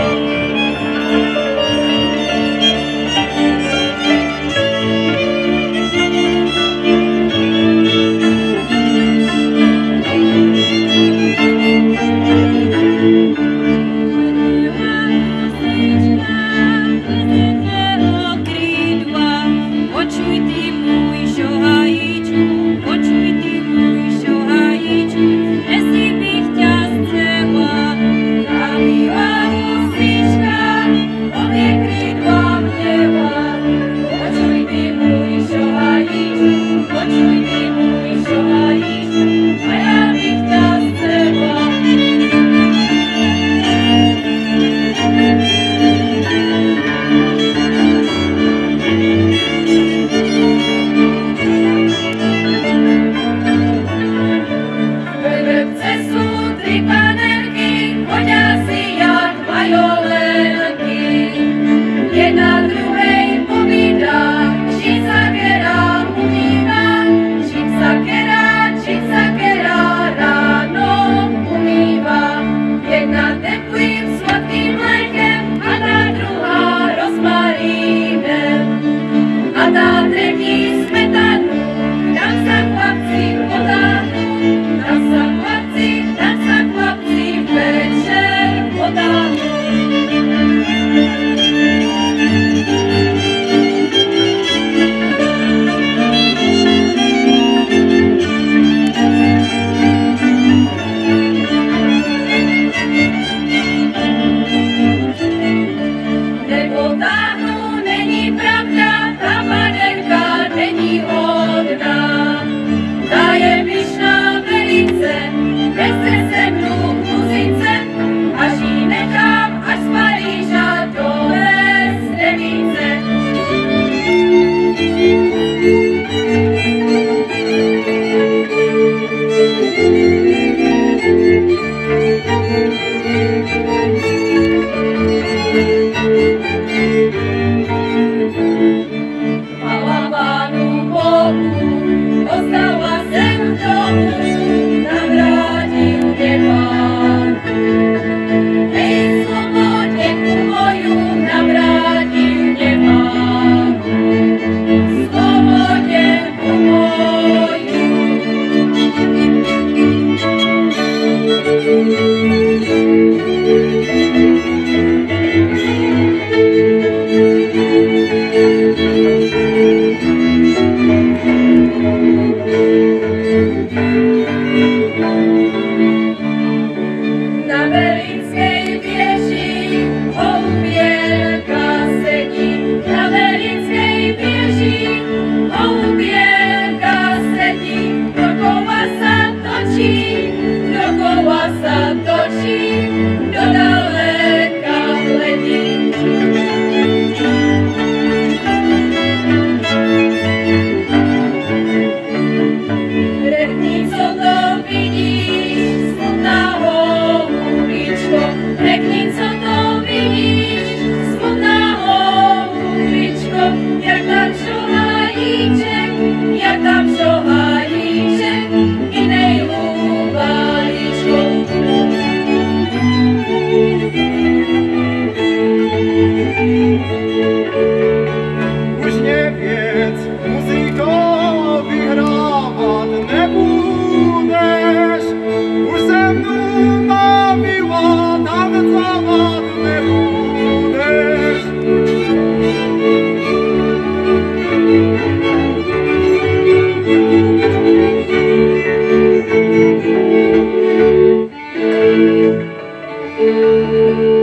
Thank Everybody Música